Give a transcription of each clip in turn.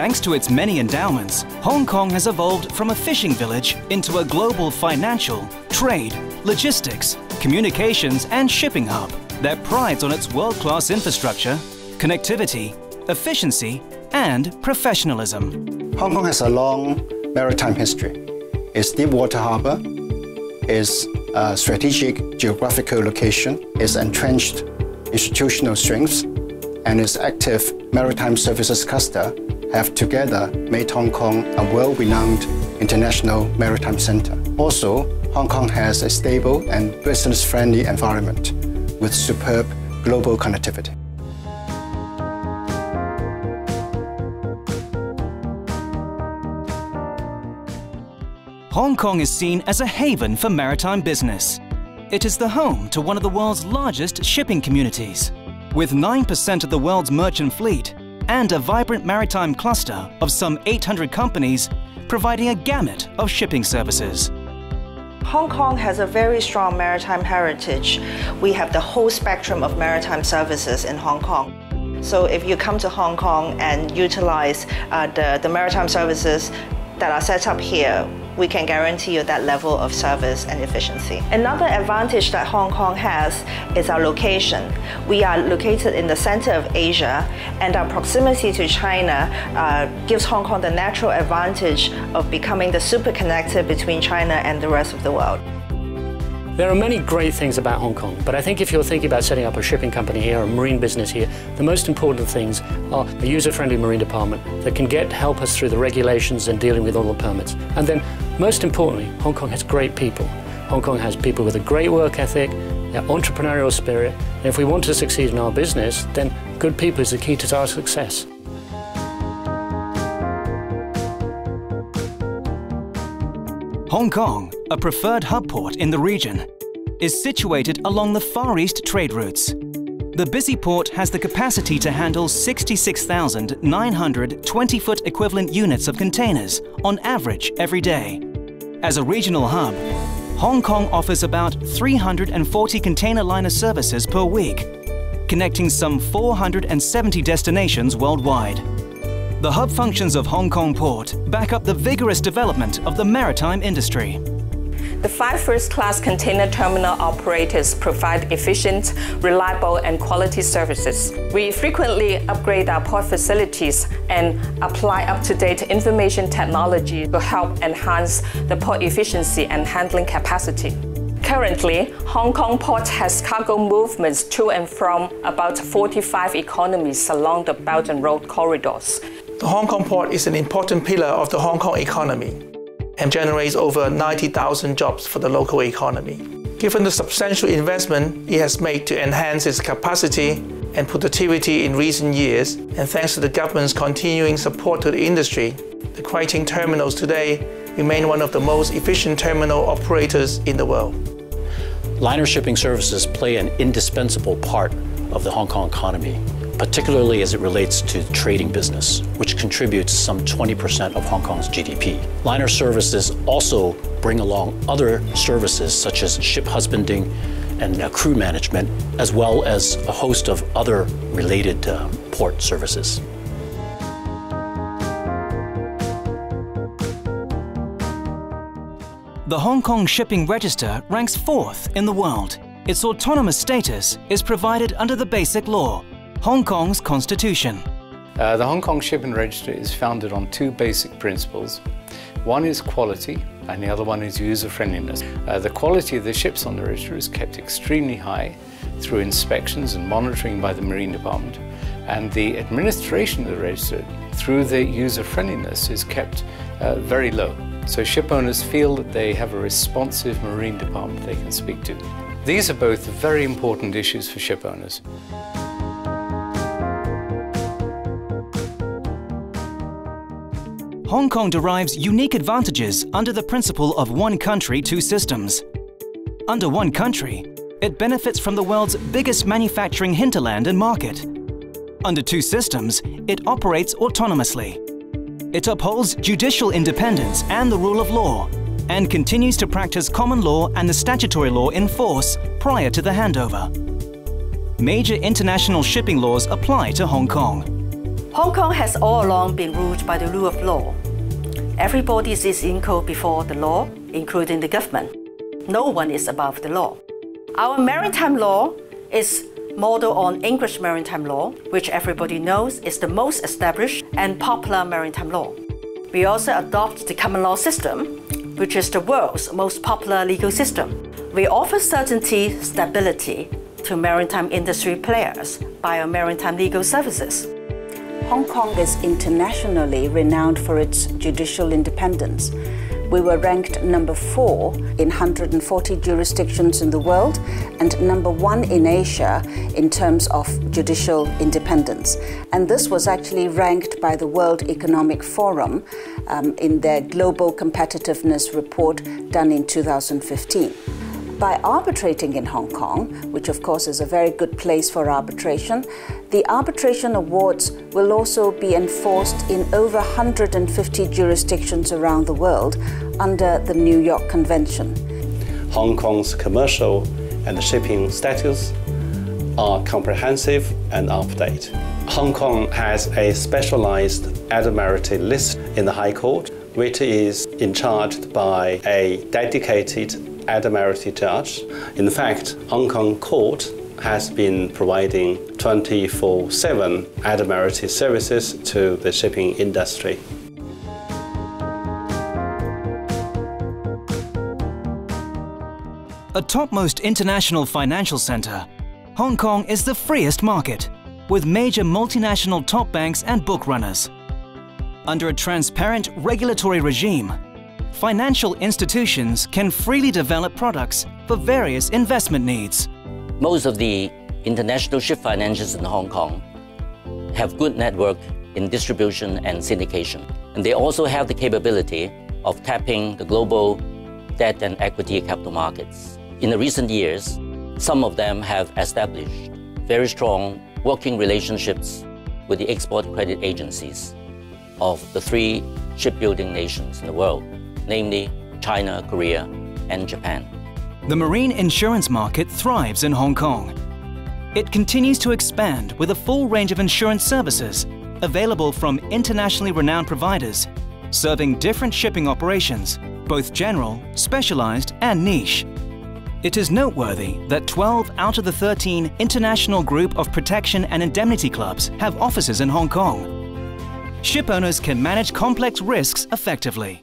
Thanks to its many endowments, Hong Kong has evolved from a fishing village into a global financial, trade, logistics, communications and shipping hub that prides on its world-class infrastructure, connectivity, efficiency and professionalism. Hong Kong has a long maritime history. Its deep water harbour, its uh, strategic geographical location, its entrenched institutional strengths, and its active maritime services cluster have together made Hong Kong a world-renowned international maritime center. Also, Hong Kong has a stable and business-friendly environment with superb global connectivity. Hong Kong is seen as a haven for maritime business. It is the home to one of the world's largest shipping communities. With 9% of the world's merchant fleet and a vibrant maritime cluster of some 800 companies providing a gamut of shipping services. Hong Kong has a very strong maritime heritage. We have the whole spectrum of maritime services in Hong Kong. So if you come to Hong Kong and utilize uh, the, the maritime services that are set up here, we can guarantee you that level of service and efficiency. Another advantage that Hong Kong has is our location. We are located in the center of Asia, and our proximity to China uh, gives Hong Kong the natural advantage of becoming the super connector between China and the rest of the world. There are many great things about Hong Kong, but I think if you're thinking about setting up a shipping company here, a marine business here, the most important things are a user-friendly marine department that can get help us through the regulations and dealing with all the permits. And then, most importantly, Hong Kong has great people. Hong Kong has people with a great work ethic, their entrepreneurial spirit, and if we want to succeed in our business, then good people is the key to our success. Hong Kong, a preferred hub port in the region, is situated along the Far East trade routes. The busy port has the capacity to handle 66,900 20-foot equivalent units of containers on average every day. As a regional hub, Hong Kong offers about 340 container liner services per week, connecting some 470 destinations worldwide. The hub functions of Hong Kong Port back up the vigorous development of the maritime industry. The five first-class container terminal operators provide efficient, reliable, and quality services. We frequently upgrade our port facilities and apply up-to-date information technology to help enhance the port efficiency and handling capacity. Currently, Hong Kong Port has cargo movements to and from about 45 economies along the Belt and Road corridors. The Hong Kong port is an important pillar of the Hong Kong economy and generates over 90,000 jobs for the local economy. Given the substantial investment it has made to enhance its capacity and productivity in recent years, and thanks to the government's continuing support to the industry, the Kwai Tsing terminals today remain one of the most efficient terminal operators in the world. Liner shipping services play an indispensable part of the Hong Kong economy particularly as it relates to trading business, which contributes some 20% of Hong Kong's GDP. Liner services also bring along other services such as ship husbanding and uh, crew management, as well as a host of other related uh, port services. The Hong Kong Shipping Register ranks fourth in the world. Its autonomous status is provided under the Basic Law, Hong Kong's constitution. Uh, the Hong Kong Shipping Register is founded on two basic principles. One is quality and the other one is user-friendliness. Uh, the quality of the ships on the register is kept extremely high through inspections and monitoring by the Marine Department and the administration of the register through the user-friendliness is kept uh, very low. So ship owners feel that they have a responsive Marine Department they can speak to. These are both very important issues for ship owners. Hong Kong derives unique advantages under the principle of one country, two systems. Under one country, it benefits from the world's biggest manufacturing hinterland and market. Under two systems, it operates autonomously. It upholds judicial independence and the rule of law, and continues to practice common law and the statutory law in force prior to the handover. Major international shipping laws apply to Hong Kong. Hong Kong has all along been ruled by the rule of law. Everybody is equal before the law, including the government. No one is above the law. Our maritime law is modeled on English maritime law, which everybody knows is the most established and popular maritime law. We also adopt the common law system, which is the world's most popular legal system. We offer certainty, stability to maritime industry players by our maritime legal services. Hong Kong is internationally renowned for its judicial independence. We were ranked number four in 140 jurisdictions in the world and number one in Asia in terms of judicial independence. And this was actually ranked by the World Economic Forum um, in their Global Competitiveness Report done in 2015 by arbitrating in Hong Kong, which of course is a very good place for arbitration, the arbitration awards will also be enforced in over 150 jurisdictions around the world under the New York Convention. Hong Kong's commercial and shipping status are comprehensive and up to date. Hong Kong has a specialized admiralty list in the High Court, which is in charge by a dedicated Admiralty judge. In fact, Hong Kong Court has been providing 24-7 Admiralty services to the shipping industry. A topmost international financial center, Hong Kong is the freest market, with major multinational top banks and book runners. Under a transparent regulatory regime, financial institutions can freely develop products for various investment needs. Most of the international ship financiers in Hong Kong have good network in distribution and syndication. And they also have the capability of tapping the global debt and equity capital markets. In the recent years, some of them have established very strong working relationships with the export credit agencies of the three shipbuilding nations in the world namely China, Korea, and Japan. The marine insurance market thrives in Hong Kong. It continues to expand with a full range of insurance services available from internationally renowned providers serving different shipping operations, both general, specialized, and niche. It is noteworthy that 12 out of the 13 International Group of Protection and Indemnity Clubs have offices in Hong Kong. Ship owners can manage complex risks effectively.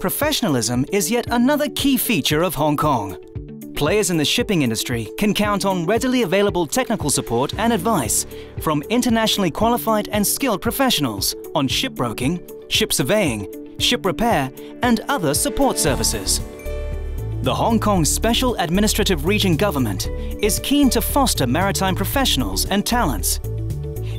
Professionalism is yet another key feature of Hong Kong. Players in the shipping industry can count on readily available technical support and advice from internationally qualified and skilled professionals on shipbroking, ship surveying, ship repair, and other support services. The Hong Kong Special Administrative Region Government is keen to foster maritime professionals and talents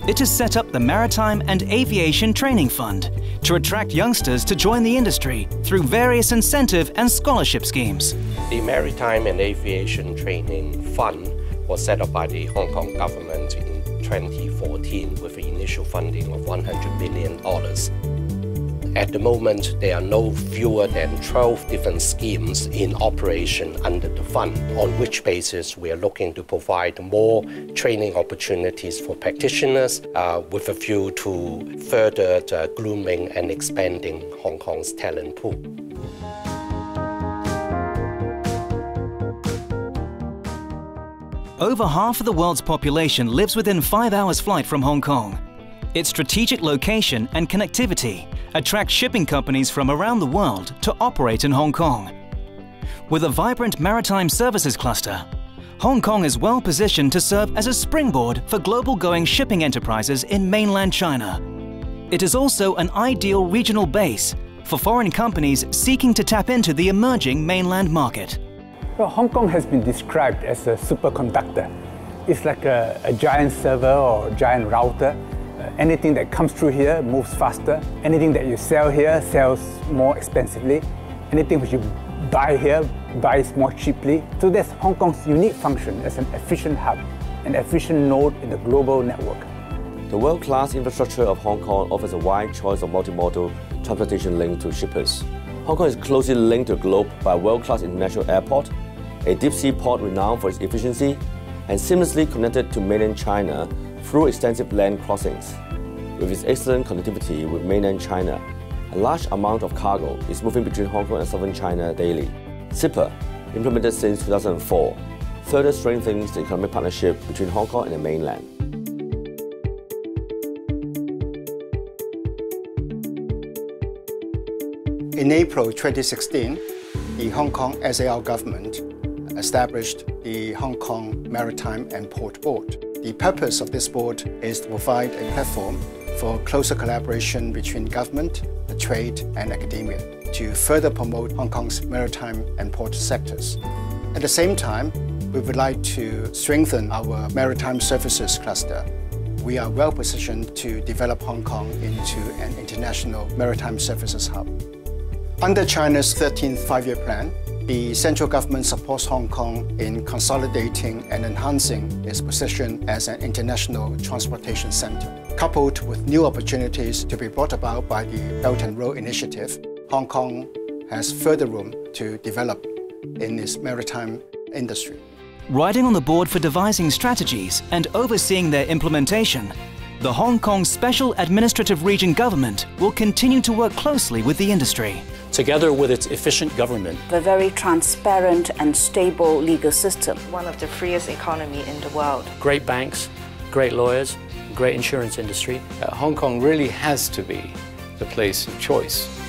it has set up the Maritime and Aviation Training Fund to attract youngsters to join the industry through various incentive and scholarship schemes. The Maritime and Aviation Training Fund was set up by the Hong Kong government in 2014 with an initial funding of $100 million. At the moment, there are no fewer than 12 different schemes in operation under the fund, on which basis we are looking to provide more training opportunities for practitioners uh, with a view to further grooming and expanding Hong Kong's talent pool. Over half of the world's population lives within five hours flight from Hong Kong. Its strategic location and connectivity attract shipping companies from around the world to operate in Hong Kong. With a vibrant maritime services cluster, Hong Kong is well positioned to serve as a springboard for global-going shipping enterprises in mainland China. It is also an ideal regional base for foreign companies seeking to tap into the emerging mainland market. Well, Hong Kong has been described as a superconductor. It's like a, a giant server or a giant router anything that comes through here moves faster. Anything that you sell here sells more expensively. Anything which you buy here buys more cheaply. So that's Hong Kong's unique function as an efficient hub, an efficient node in the global network. The world-class infrastructure of Hong Kong offers a wide choice of multimodal transportation link to shippers. Hong Kong is closely linked to the globe by a world-class international airport, a deep-sea port renowned for its efficiency and seamlessly connected to mainland China through extensive land crossings. With its excellent connectivity with mainland China, a large amount of cargo is moving between Hong Kong and southern China daily. CEPA, implemented since 2004, further strengthens the economic partnership between Hong Kong and the mainland. In April 2016, the Hong Kong SAR government established the Hong Kong Maritime and Port Board. The purpose of this board is to provide a platform for closer collaboration between government, the trade and academia to further promote Hong Kong's maritime and port sectors. At the same time, we would like to strengthen our maritime services cluster. We are well positioned to develop Hong Kong into an international maritime services hub. Under China's 13th five-year plan, the central government supports Hong Kong in consolidating and enhancing its position as an international transportation center. Coupled with new opportunities to be brought about by the Belt and Road Initiative, Hong Kong has further room to develop in its maritime industry. Riding on the board for devising strategies and overseeing their implementation, the Hong Kong Special Administrative Region Government will continue to work closely with the industry together with its efficient government. A very transparent and stable legal system. One of the freest economy in the world. Great banks, great lawyers, great insurance industry. Uh, Hong Kong really has to be the place of choice